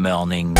Melting.